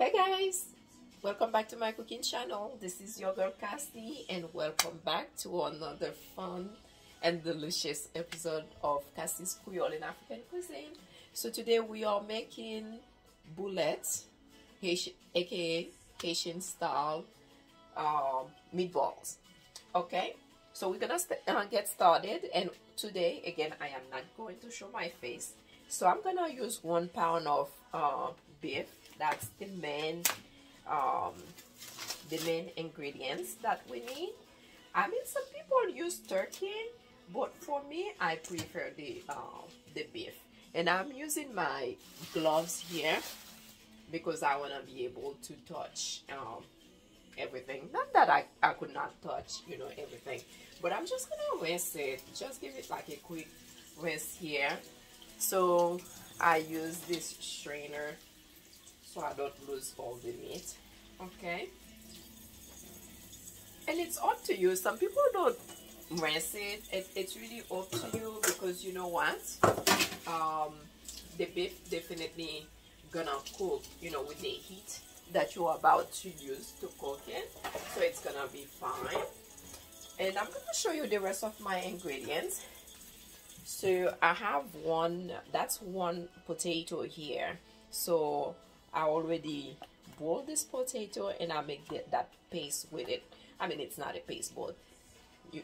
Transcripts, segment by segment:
Hey guys, welcome back to my cooking channel. This is your girl Cassie and welcome back to another fun and delicious episode of Cassie's Creole in African Cuisine. So today we are making boulettes, aka Haitian style um, meatballs. Okay, so we're gonna st uh, get started and today again I am not going to show my face. So I'm gonna use one pound of uh, beef that's the main um, the main ingredients that we need. I mean some people use turkey but for me I prefer the uh, the beef. And I'm using my gloves here because I want to be able to touch um, everything. Not that I, I could not touch you know everything but I'm just gonna rinse it. Just give it like a quick rinse here. So I use this strainer so I don't lose all the meat okay. And it's up to you. Some people don't rinse it. it it's really up to you because you know what? Um, the beef definitely gonna cook you know with the heat that you're about to use to cook it. So it's gonna be fine. And I'm gonna show you the rest of my ingredients. So I have one that's one potato here. So I already boiled this potato and I make the, that paste with it. I mean, it's not a paste, but you,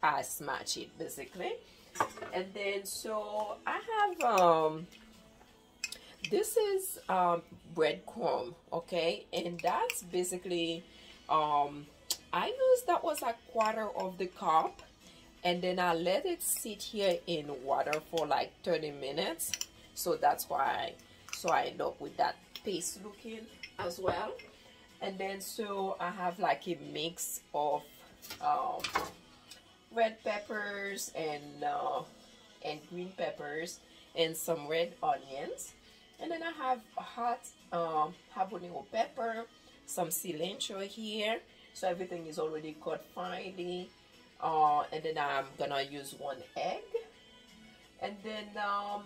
I smash it basically. And then, so I have, um, this is um, breadcrumb, okay? And that's basically, um, I used that was a quarter of the cup. And then I let it sit here in water for like 30 minutes. So that's why, so I end up with that paste looking as well. And then so I have like a mix of um, red peppers and uh, and green peppers and some red onions. And then I have hot um, habanero pepper some cilantro here. So everything is already cut finely. Uh, and then I'm gonna use one egg. And then um,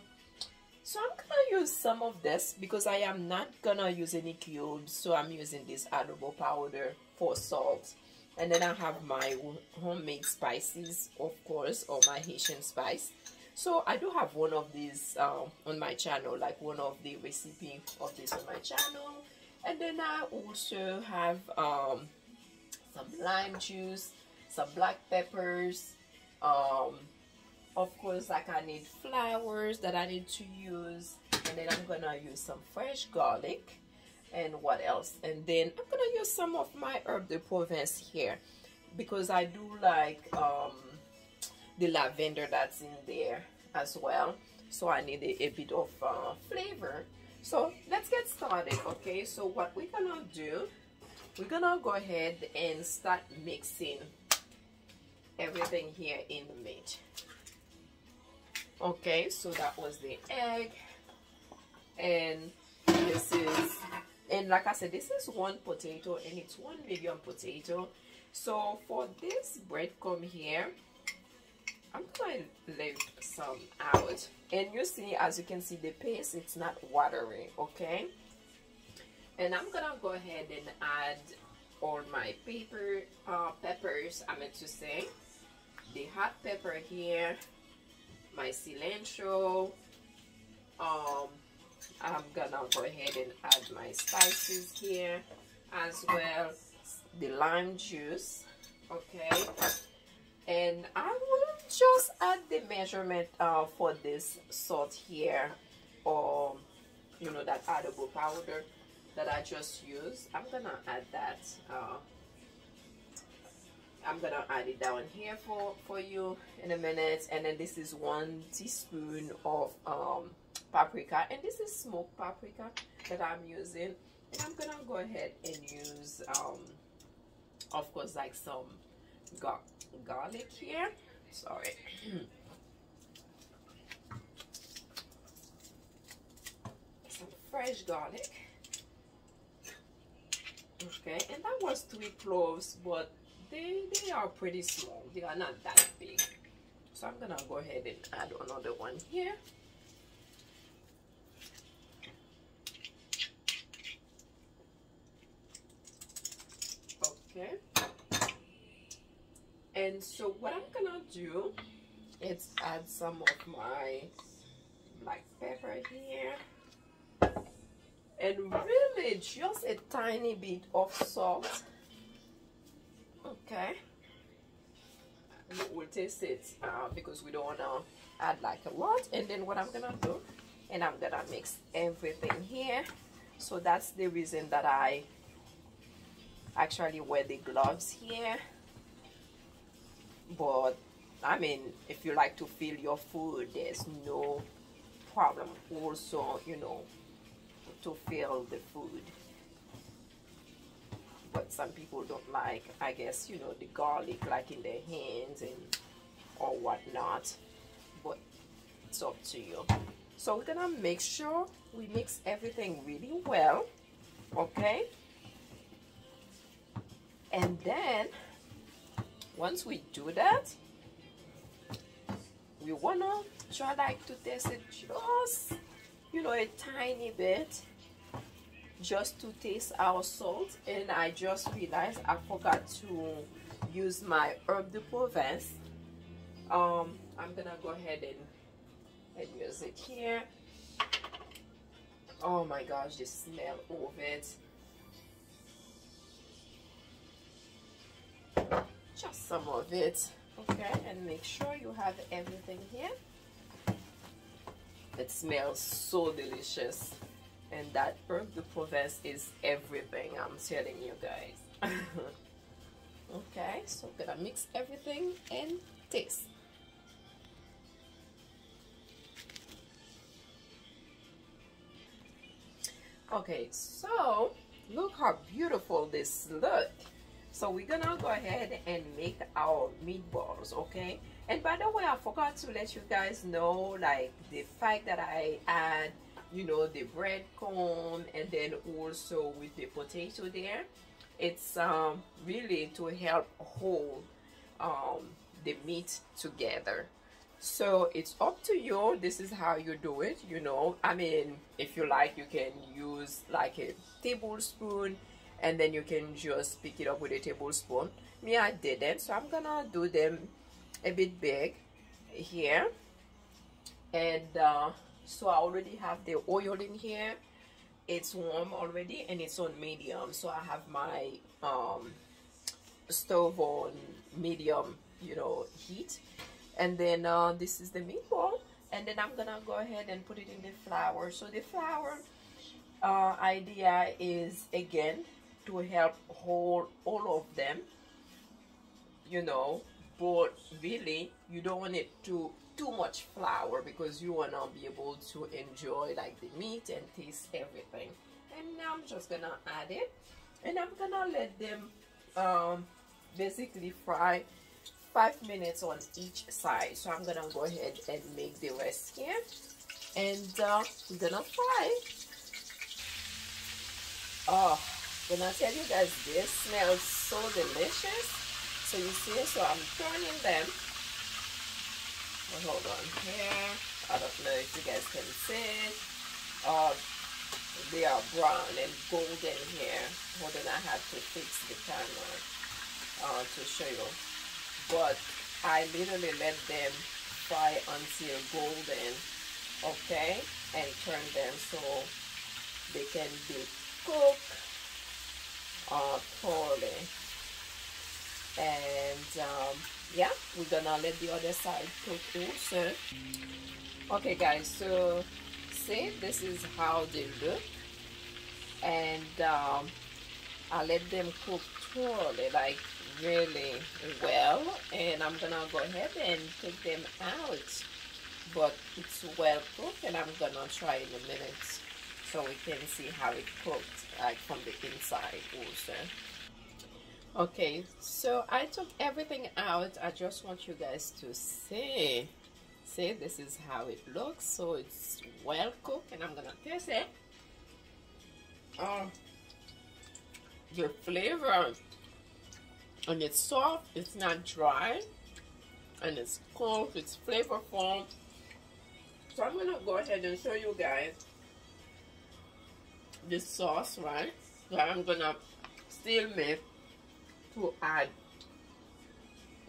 so I'm gonna use some of this because I am not gonna use any cubes so I'm using this adobo powder for salt. And then I have my homemade spices of course or my Haitian spice. So I do have one of these uh, on my channel like one of the recipe of this on my channel. And then I also have um, some lime juice some black peppers um, of course like I need flowers that I need to use and then I'm gonna use some fresh garlic and what else? And then I'm gonna use some of my herb de Provence here because I do like um, the lavender that's in there as well. So I need a, a bit of uh, flavor. So let's get started okay? So what we're gonna do we're gonna go ahead and start mixing everything here in the meat okay so that was the egg. And this is and like I said this is one potato and it's one medium potato. So for this breadcrumb here I'm going to leave some out. And you see as you can see the paste it's not watery okay? And I'm gonna go ahead and add all my paper uh, peppers I meant to say. The hot pepper here my cilantro. Um i'm gonna go ahead and add my spices here as well the lime juice okay? And i will just add the measurement uh, for this salt here or you know that adobo powder that i just used. I'm gonna add that uh, I'm gonna add it down here for for you in a minute. And then this is one teaspoon of um, paprika. And this is smoked paprika that I'm using. And I'm gonna go ahead and use um, of course like some gar garlic here. Sorry. Some fresh garlic. Okay and that was three cloves but they, they are pretty small. They are not that big. So I'm to go ahead and add another one here. okay and so what I'm gonna do is add some of my black pepper here and really just a tiny bit of salt okay. We'll taste it uh, because we don't want to add like a lot. And then what I'm gonna do and I'm gonna mix everything here. So that's the reason that I actually wear the gloves here. But I mean if you like to feel your food there's no problem. Also you know to feel the food but some people don't like I guess you know the garlic like in their hands and or whatnot. But it's up to you. So we're gonna make sure we mix everything really well okay? And then once we do that we wanna try like to taste it just you know a tiny bit just to taste our salt and I just realized I forgot to use my herb de Provence. Um, I'm gonna go ahead and, and use it here. Oh my gosh the smell of it. Just some of it. Okay and make sure you have everything here. It smells so delicious and that herb de Provence is everything I'm telling you guys. Okay so I'm gonna mix everything and taste okay so look how beautiful this look. So we're gonna go ahead and make our meatballs okay? And by the way i forgot to let you guys know like the fact that i add you know the bread corn and then also with the potato there. It's um, really to help hold um, the meat together. So it's up to you. This is how you do it you know. I mean if you like you can use like a tablespoon and then you can just pick it up with a tablespoon. Me i didn't so i'm gonna do them a bit big here. And uh, so I already have the oil in here. It's warm already and it's on medium. So I have my um, stove on medium you know heat. And then uh, this is the meatball and then I'm gonna go ahead and put it in the flour. So the flour uh, idea is again to help hold all of them you know but really you don't want it to too much flour because you want to be able to enjoy like the meat and taste everything. And now I'm just gonna add it. And I'm gonna let them um, basically fry five minutes on each side. So I'm gonna go ahead and make the rest here. And uh, we're gonna fry. Oh gonna tell you guys this smells so delicious. So you see so I'm turning them hold on. Here I don't know if you guys can see. It uh, they are brown and golden here. Hold on I have to fix the camera uh, to show you. But I literally let them fry until golden okay? And turn them so they can be cooked uh, thoroughly and um, yeah we're gonna let the other side cook also. Okay guys so see this is how they look. And um, I let them cook thoroughly like really well. And I'm gonna go ahead and take them out. But it's well cooked and I'm gonna try in a minute so we can see how it cooked like from the inside also okay so I took everything out. I just want you guys to see. See this is how it looks. So it's well cooked and I'm gonna taste it. Oh the flavor and it's soft it's not dry and it's cool it's flavorful. So I'm gonna go ahead and show you guys this sauce, right? So I'm gonna still make to add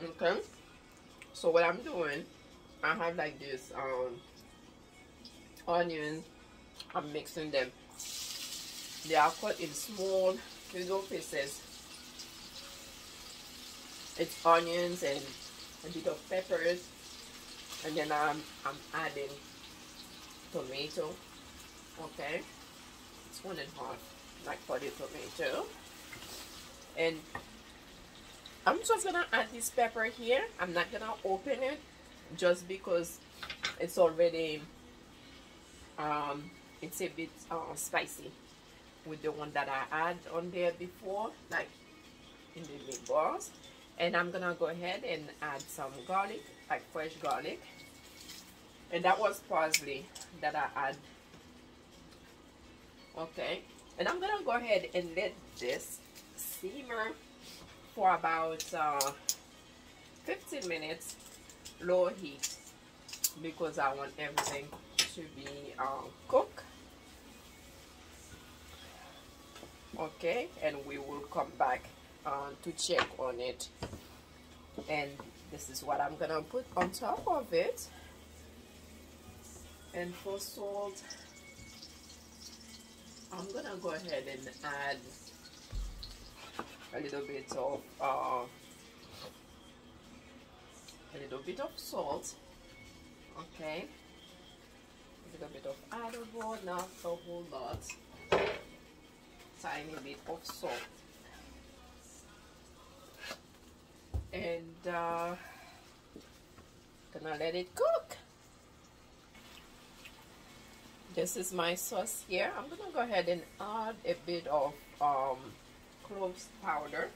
okay? So what I'm doing I have like this um onion. I'm mixing them. They are cut in small little pieces. It's onions and a bit of peppers. And then I'm, I'm adding tomato okay? It's one and a half like for the tomato. And I'm just gonna add this pepper here. I'm not gonna open it just because it's already um, it's a bit uh, spicy with the one that I had on there before like in the meatballs and I'm gonna go ahead and add some garlic like fresh garlic. And that was parsley that I add okay. And I'm gonna go ahead and let this simmer for about uh, 15 minutes low heat because I want everything to be uh, cooked. Okay and we will come back uh, to check on it. And this is what I'm gonna put on top of it. And for salt I'm gonna go ahead and add a little bit of uh, a little bit of salt okay? A little bit of adobo not a whole lot. Tiny bit of salt. And uh, gonna let it cook. This is my sauce here. I'm gonna go ahead and add a bit of um, cloves powder.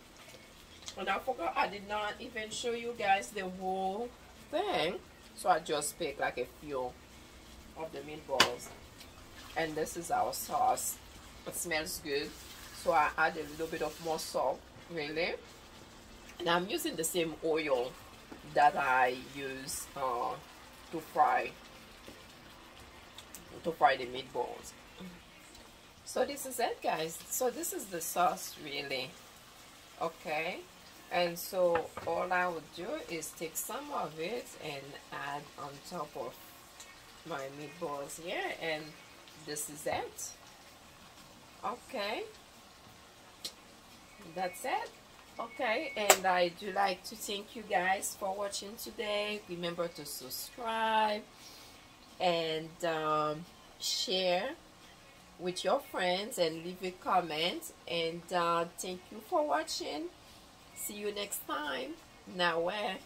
And I forgot I did not even show you guys the whole thing. So I just picked like a few of the meatballs. And this is our sauce. It smells good. So I add a little bit of more salt really. And I'm using the same oil that I use uh, to fry to fry the meatballs so this is it guys. So this is the sauce really. Okay? And so all I would do is take some of it and add on top of my meatballs here and this is it. Okay? That's it. Okay? And I do like to thank you guys for watching today. Remember to subscribe and um, share with your friends and leave a comment. And uh, thank you for watching. See you next time. Now where